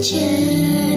见。